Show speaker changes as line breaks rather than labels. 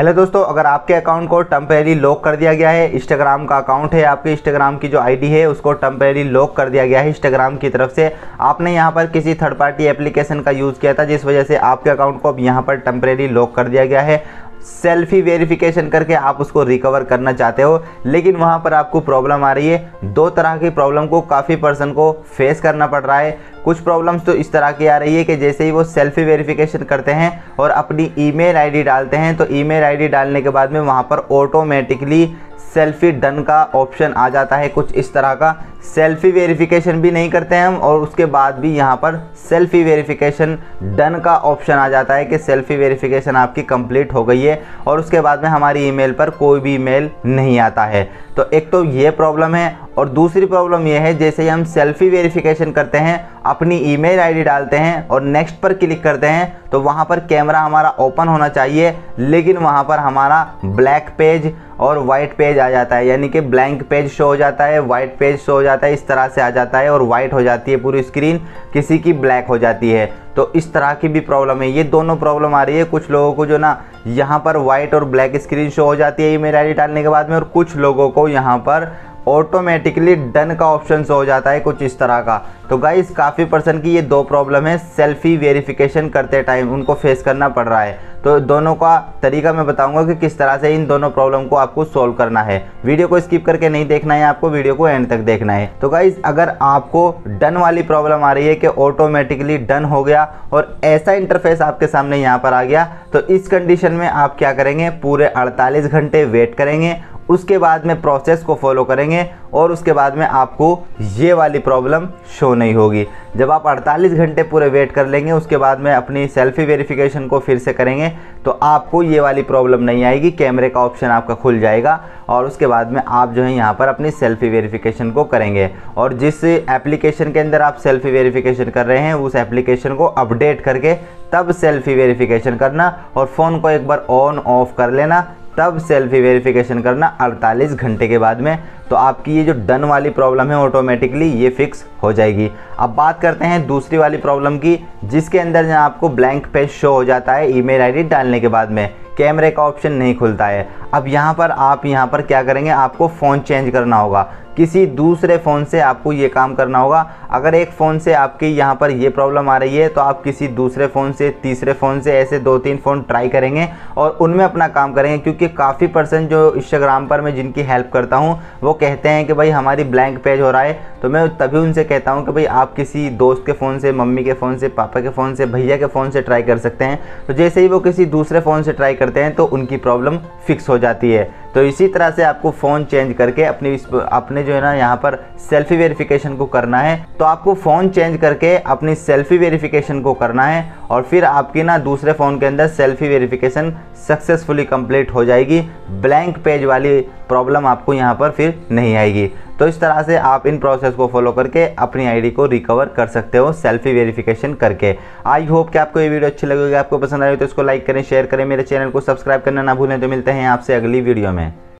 Hello दोस्तों, अगर आपके अकाउंट को टम्परेरी लॉक कर दिया गया है इंस्टाग्राम का अकाउंट है आपके इंस्टाग्राम की जो आईडी है, उसको टम्परेरी लॉक कर दिया गया है इंस्टाग्राम की तरफ़ से। आपने यहाँ पर किसी थर्ड पार्टी एप्लीकेशन का यूज़ किया था, जिस वजह से आपके अकाउंट को अब यहाँ पर टम्परेरी लॉक कर दिया गया है। सेल्फी वेरिफिकेशन करके आप उसको रिकवर करना चाहते हो। लेकिन वहाँ पर आपको प्रॉब्लम आ रही है। दो तरह की प्रॉब्लम को काफ़ी पर्सन को फेस करना पड़ रहा है। कुछ प्रॉब्लम्स तो इस तरह की आ रही है कि जैसे ही वो सेल्फी वेरिफिकेशन करते हैं और अपनी ईमेल आईडी डालते हैं तो ईमेल आईडी डालने के बाद में वहाँ पर ऑटोमेटिकली सेल्फी डन का ऑप्शन आ जाता है। कुछ इस तरह का सेल्फी वेरिफिकेशन भी नहीं करते हैं हम, और उसके बाद भी यहाँ पर सेल्फी वेरिफिकेशन डन का ऑप्शन आ जाता है कि सेल्फी वेरिफिकेशन आपकी कंप्लीट हो गई है, और उसके बाद में हमारी ईमेल पर कोई भी ईमेल नहीं आता है। तो एक तो ये प्रॉब्लम है और दूसरी प्रॉब्लम यह है, जैसे ही हम सेल्फी वेरिफिकेशन करते हैं, अपनी ईमेल आईडी डालते हैं और नेक्स्ट पर क्लिक करते हैं तो वहाँ पर कैमरा हमारा ओपन होना चाहिए, लेकिन वहाँ पर हमारा ब्लैक पेज और वाइट पेज आ जाता है, यानी कि ब्लैंक पेज शो हो जाता है वाइट पेज शो हो जाता है, इस तरह से आ जाता है और वाइट हो जाती है, पूरी स्क्रीन किसी की ब्लैक हो जाती है। तो इस तरह की भी प्रॉब्लम है। ये दोनों प्रॉब्लम आ रही है। कुछ लोगों को जो ना, यहाँ पर वाइट और ब्लैक स्क्रीन शो हो जाती है ईमेल आई डालने के बाद में और कुछ लोगों को यहाँ पर ऑटोमेटिकली डन का ऑप्शन हो जाता है कुछ इस तरह का। तो गाइस काफ़ी पर्सन की ये दो प्रॉब्लम है सेल्फी वेरिफिकेशन करते टाइम उनको फेस करना पड़ रहा है। तो दोनों का तरीका मैं बताऊँगा कि किस तरह से इन दोनों प्रॉब्लम को आपको सॉल्व करना है। वीडियो को स्किप करके नहीं देखना है आपको वीडियो को एंड तक देखना है। तो गाइज़ अगर आपको डन वाली प्रॉब्लम आ रही है कि ऑटोमेटिकली डन हो गया और ऐसा इंटरफेस आपके सामने यहाँ पर आ गया तो इस कंडीशन में आप क्या करेंगे? पूरे अड़तालीस घंटे वेट करेंगे उसके बाद में प्रोसेस को फॉलो करेंगे और उसके बाद में आपको ये वाली प्रॉब्लम शो नहीं होगी। जब आप 48 घंटे पूरे वेट कर लेंगे, उसके बाद में अपनी सेल्फी वेरिफिकेशन को फिर से करेंगे तो आपको ये वाली प्रॉब्लम नहीं आएगी। कैमरे का ऑप्शन आपका खुल जाएगा और उसके बाद में आप जो है यहाँ पर अपनी सेल्फी वेरिफिकेशन को करेंगे। और जिस एप्लीकेशन के अंदर आप सेल्फी वेरिफिकेशन कर रहे हैं, उस एप्लीकेशन को अपडेट करके तब सेल्फी वेरिफिकेशन करना और फ़ोन को एक बार ऑन ऑफ़ कर लेना। तब सेल्फी वेरिफिकेशन करना 48 घंटे के बाद में तो आपकी ये जो डन वाली प्रॉब्लम है ऑटोमेटिकली ये फिक्स हो जाएगी। अब बात करते हैं दूसरी वाली प्रॉब्लम की, जिसके अंदर जहाँ आपको ब्लैंक पेज शो हो जाता है ईमेल आईडी डालने के बाद में कैमरे का ऑप्शन नहीं खुलता है। अब यहाँ पर आप यहाँ पर क्या करेंगे? आपको फ़ोन चेंज करना होगा। किसी दूसरे फ़ोन से आपको ये काम करना होगा। अगर एक फ़ोन से आपकी यहाँ पर ये प्रॉब्लम आ रही है तो आप किसी दूसरे फ़ोन से, तीसरे फ़ोन से ऐसे दो तीन फ़ोन ट्राई करेंगे और उनमें अपना काम करेंगे। क्योंकि काफ़ी पर्सन जो इंस्टाग्राम पर मैं जिनकी हेल्प करता हूँ, वो कहते हैं कि भाई हमारी ब्लैंक पेज हो रहा है। तो मैं तभी उनसे कहता हूँ कि भाई आप किसी दोस्त के फ़ोन से, मम्मी के फ़ोन से, पापा के फ़ोन से, भैया के फ़ोन से ट्राई कर सकते हैं। तो जैसे ही वो किसी दूसरे फ़ोन से ट्राई करते हैं तो उनकी प्रॉब्लम फिक्स हो जाती है। तो इसी तरह से आपको फ़ोन चेंज करके अपनी अपने जो है ना यहाँ पर सेल्फी वेरिफिकेशन को करना है। तो आपको फ़ोन चेंज करके अपनी सेल्फी वेरिफिकेशन को करना है और फिर आपकी ना दूसरे फ़ोन के अंदर सेल्फी वेरिफिकेशन सक्सेसफुली कंप्लीट हो जाएगी। ब्लैंक पेज वाली प्रॉब्लम आपको यहाँ पर फिर नहीं आएगी। तो इस तरह से आप इन प्रोसेस को फॉलो करके अपनी आईडी को रिकवर कर सकते हो सेल्फी वेरिफिकेशन करके। आई होप कि आपको ये वीडियो अच्छी लगेगी आपको पसंद आई तो इसको लाइक करें शेयर करें। मेरे चैनल को सब्सक्राइब करना ना भूलें। तो मिलते हैं आपसे अगली वीडियो में।